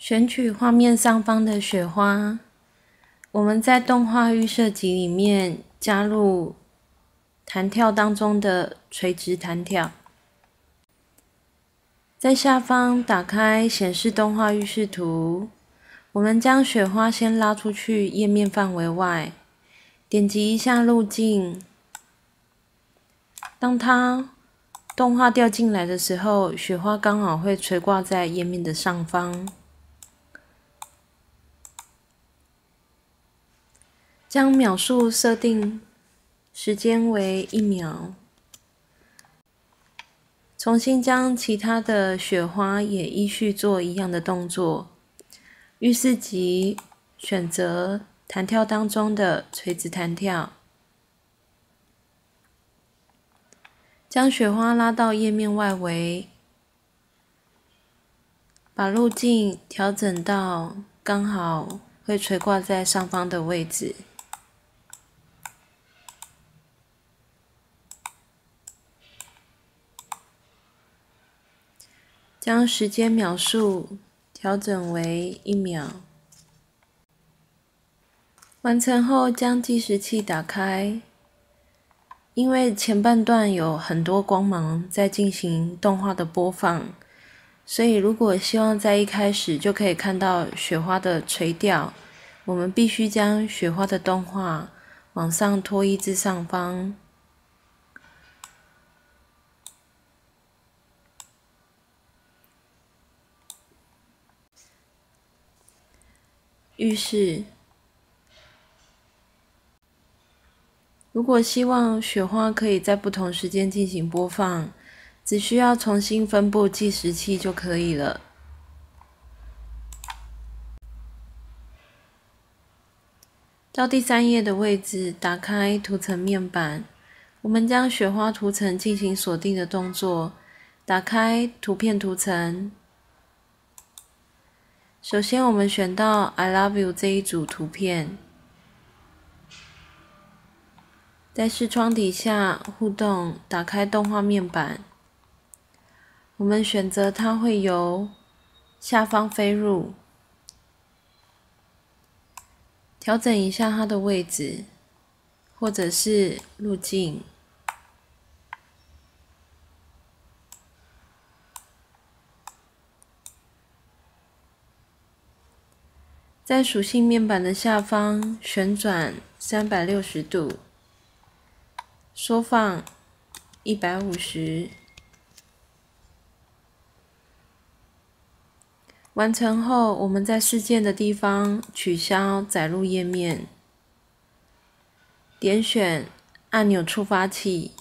选取画面上方的雪花，我们在动画预设集里面加入弹跳当中的垂直弹跳，在下方打开显示动画预示图，我们将雪花先拉出去页面范围外，点击一下路径，当它动画掉进来的时候，雪花刚好会垂挂在页面的上方。将秒数设定时间为一秒，重新将其他的雪花也依序做一样的动作。预示级选择弹跳当中的垂直弹跳，将雪花拉到页面外围，把路径调整到刚好会垂挂在上方的位置。将时间秒数调整为一秒。完成后，将计时器打开。因为前半段有很多光芒在进行动画的播放，所以如果希望在一开始就可以看到雪花的垂钓，我们必须将雪花的动画往上拖一至上方。浴室。如果希望雪花可以在不同时间进行播放，只需要重新分布计时器就可以了。到第三页的位置，打开图层面板，我们将雪花图层进行锁定的动作。打开图片图层。首先，我们选到 "I love you" 这一组图片，在视窗底下互动，打开动画面板，我们选择它会由下方飞入，调整一下它的位置，或者是路径。在属性面板的下方旋转三百六十度，缩放一百五十。完成后，我们在事件的地方取消载入页面，点选按钮触发器。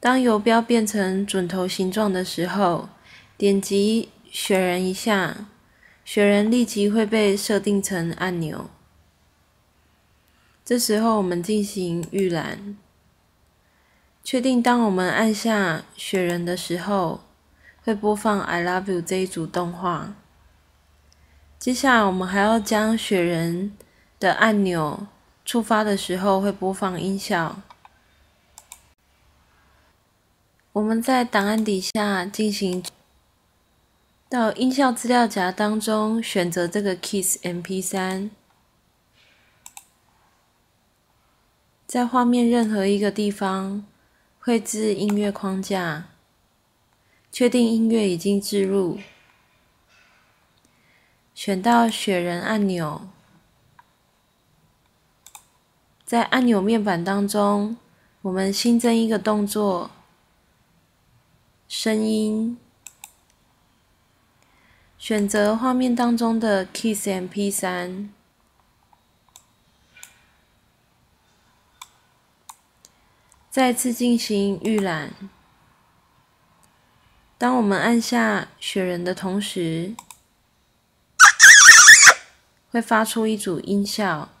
当游标变成准头形状的时候，点击选人一下。雪人立即会被设定成按钮。这时候，我们进行预览，确定当我们按下雪人的时候，会播放 "I love you" 这一组动画。接下来，我们还要将雪人的按钮触发的时候会播放音效。我们在档案底下进行。到音效资料夹当中，选择这个 Kiss MP3，在画面任何一个地方绘制音乐框架，确定音乐已经置入，选到雪人按钮，在按钮面板当中，我们新增一个动作，声音。选择画面当中的 Kiss MP3，再次进行预览。当我们按下雪人的同时，会发出一组音效。